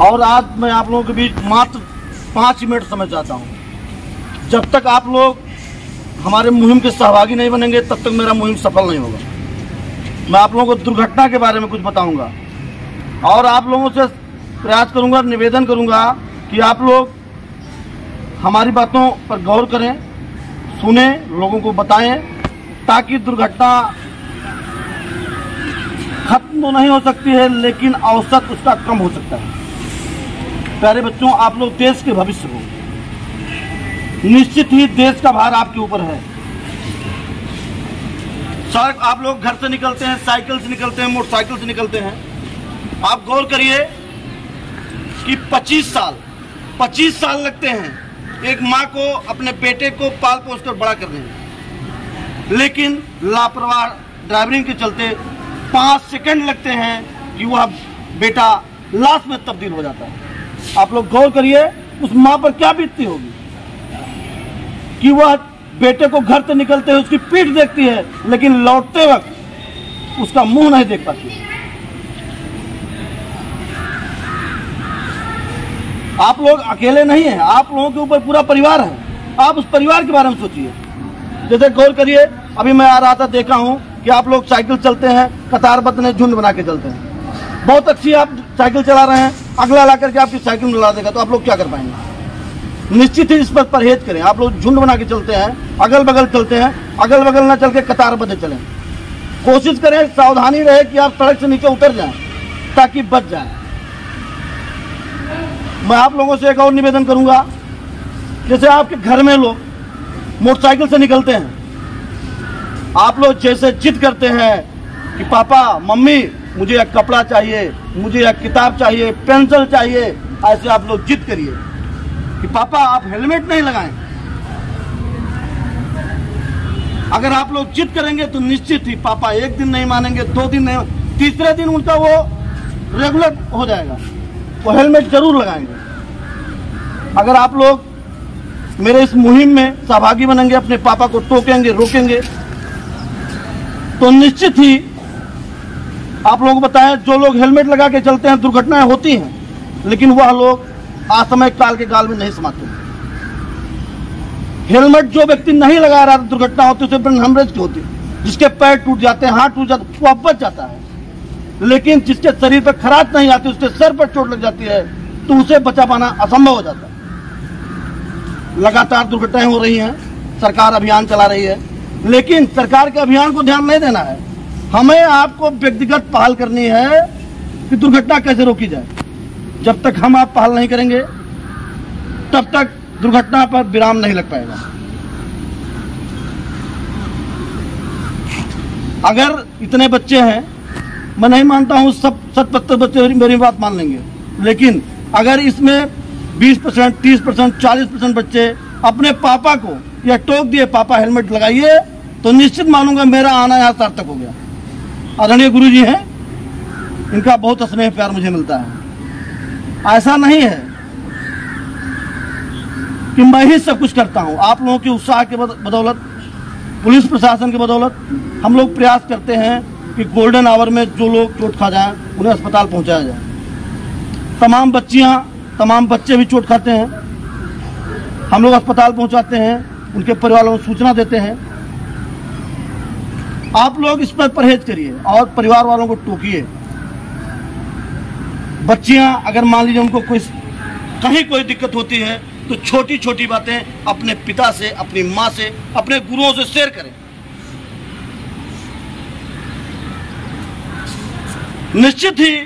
और आज मैं आप लोगों के बीच मात्र पाँच मिनट समय चाहता हूँ। जब तक आप लोग हमारे मुहिम के सहभागी नहीं बनेंगे, तब तक मेरा मुहिम सफल नहीं होगा। मैं आप लोगों को दुर्घटना के बारे में कुछ बताऊँगा। और आप लोगों से प्रयास करूँगा, निवेदन करूँगा कि आप लोग हमारी बातों पर गौर करें, सुने, लोगों को बताएँ, ताकि दुर्घटना खत्म तो नहीं हो सकती है, लेकिन औसत उसका कम हो सकता है। प्यारे बच्चों, आप लोग देश के भविष्य हो निश्चित ही देश का भार आपके ऊपर है। सड़क, आप लोग घर से निकलते हैं, साइकिल से निकलते हैं, मोटरसाइकिल से निकलते हैं। आप गौर करिए कि 25 साल 25 साल लगते हैं। एक माँ को, अपने बेटे को पाल पोस कर बड़ा करने में। लेकिन लापरवाह ड्राइवरिंग के चलते पाँच सेकंड लगते हैं कि वह बेटा लाश में तब्दील हो जाता है। आप लोग गौर करिए, उस माँ पर क्या बीतती होगी? कि वह बेटे को घर से निकलते हुए उसकी पीठ देखती है, लेकिन लौटते वक्त उसका मुँह नहीं देख पाती। आप लोग अकेले नहीं हैं, आप लोगों के ऊपर पूरा परिवार है। आप उस परिवार के बारे में सोचिए। जैसे गौर करिए, अभी मैं आ रहा था, देखा हूँ कि आप लोग साइकिल चलते हैं, कतारबद्ध ने झुंड बना के चलते हैं। बहुत अच्छी आप साइकिल चला रहे हैं। अगला ला करके आपकी साइकिल में ला देगा तो आप लोग क्या कर पाएँगे? निश्चित ही इस पर परहेज करें। आप लोग झुंड बना के चलते हैं अगल बगल चलते हैं अगल बगल ना चल के कतारबद्ध चलें। कोशिश करें, सावधानी रहे कि आप सड़क से नीचे उतर जाएँ, ताकि बच जाएँ। मैं आप लोगों से एक और निवेदन करूँगा, जैसे आपके घर में लोग मोटरसाइकिल से निकलते हैं, आप लोग जैसे जिद करते हैं कि, पापा, मम्मी मुझे एक कपड़ा चाहिए, मुझे एक किताब चाहिए, पेंसिल चाहिए, ऐसे आप लोग जिद करिए कि पापा, आप हेलमेट नहीं लगाएँ। अगर आप लोग जिद करेंगे तो निश्चित ही पापा एक दिन नहीं मानेंगे, दो दिन नहीं, तीसरे दिन उनका वो रेगुलर हो जाएगा। वो हेलमेट ज़रूर लगाएँगे। अगर आप लोग मेरे इस मुहिम में सहभागी बनेंगे, अपने पापा को टोकेंगे, रोकेंगे तो निश्चित ही आप लोगों को बताएँ, जो लोग हेलमेट लगा के चलते हैं, दुर्घटनाएँ होती हैं, लेकिन वह लोग असमय काल के गाल में नहीं समाते हेलमेट जो व्यक्ति नहीं लगा रहा, दुर्घटना होती उसे ब्रेन हेमरेज की होती जिसके पैर टूट जाते हैं, हाथ टूट जाते वह बच जाता है। लेकिन जिसके शरीर पर खराश नहीं आती, उसके सर पर चोट लग जाती है तो उसे बचा पाना असंभव हो जाता है। लगातार दुर्घटनाएँ हो रही हैं, सरकार अभियान चला रही है, लेकिन सरकार के अभियान को ध्यान नहीं देना है। हमें आपको व्यक्तिगत पहल करनी है कि दुर्घटना कैसे रोकी जाए। जब तक हम आप पहल नहीं करेंगे, तब तक दुर्घटना पर विराम नहीं लग पाएगा। अगर इतने बच्चे हैं, मैं नहीं मानता हूँ सब सत पत्तर बच्चे मेरी बात मान लेंगे, लेकिन अगर इसमें 20 परसेंट, तीस परसेंट, चालीस परसेंट बच्चे अपने पापा को या टोक दिए, पापा, हेलमेट लगाइए तो निश्चित मानूँगा मेरा आना यहाँ सार्थक हो गया। आदरणीय गुरु जी हैं, इनका बहुत स्नेह प्यार मुझे मिलता है। ऐसा नहीं है कि मैं ही सब कुछ करता हूँ। आप लोगों के उत्साह के बदौलत, पुलिस प्रशासन की बदौलत, हम लोग प्रयास करते हैं कि गोल्डन आवर में जो लोग चोट खा जाए, उन्हें अस्पताल पहुँचाया जाए। तमाम बच्चियाँ, तमाम बच्चे भी चोट खाते हैं। हम लोग अस्पताल पहुंचाते हैं, उनके परिवार को सूचना देते हैं। आप लोग इस पर परहेज करिए और परिवार वालों को टोकिए। बच्चियाँ, अगर मान लीजिए उनको कोई कहीं कोई दिक्कत होती है तो छोटी छोटी बातें अपने पिता से, अपनी माँ से, अपने गुरुओं से शेयर करें। निश्चित ही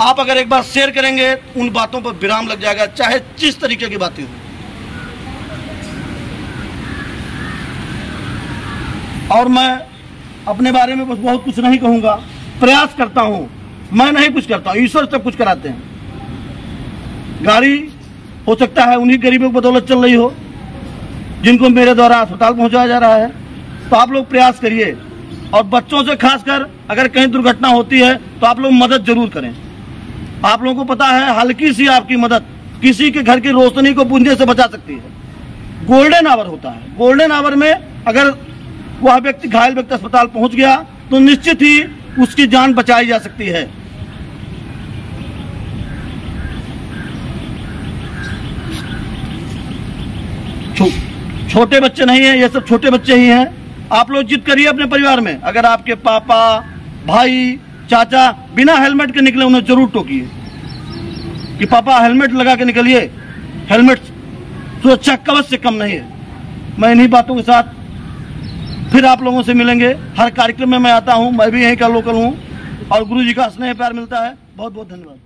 आप अगर एक बार शेयर करेंगे, उन बातों पर विराम लग जाएगा, चाहे जिस तरीके की बातें हो। और मैं अपने बारे में बस बहुत कुछ नहीं कहूँगा। प्रयास करता हूँ। मैं नहीं कुछ करता हूँ ईश्वर सब कुछ कराते हैं। गाड़ी, हो सकता है उन्हीं गरीबों की बदौलत चल रही हो, जिनको मेरे द्वारा अस्पताल पहुँचाया जा रहा है। तो आप लोग प्रयास करिए। और बच्चों से खासकर अगर कहीं दुर्घटना होती है तो आप लोग मदद ज़रूर करें। आप लोगों को पता है, हल्की सी आपकी मदद किसी के घर की रोशनी को बूंदे से बचा सकती है। गोल्डन आवर होता है। गोल्डन आवर में अगर वह व्यक्ति घायल व्यक्ति अस्पताल पहुँच गया तो निश्चित ही उसकी जान बचाई जा सकती है। छो, छोटे बच्चे नहीं है ये सब छोटे बच्चे ही हैं। आप लोग जिद करिए अपने परिवार में। अगर आपके पापा भाई चाचा बिना हेलमेट के निकले उन्हें ज़रूर टोकिए कि पापा हेलमेट लगा के निकलिए। हेलमेट सुरक्षा कवच से कम नहीं है। मैं इन्हीं बातों के साथ फिर आप लोगों से मिलेंगे। हर कार्यक्रम में मैं आता हूँ, मैं भी यहीं का लोकल हूँ। और गुरु जी का स्नेह प्यार मिलता है। बहुत बहुत धन्यवाद।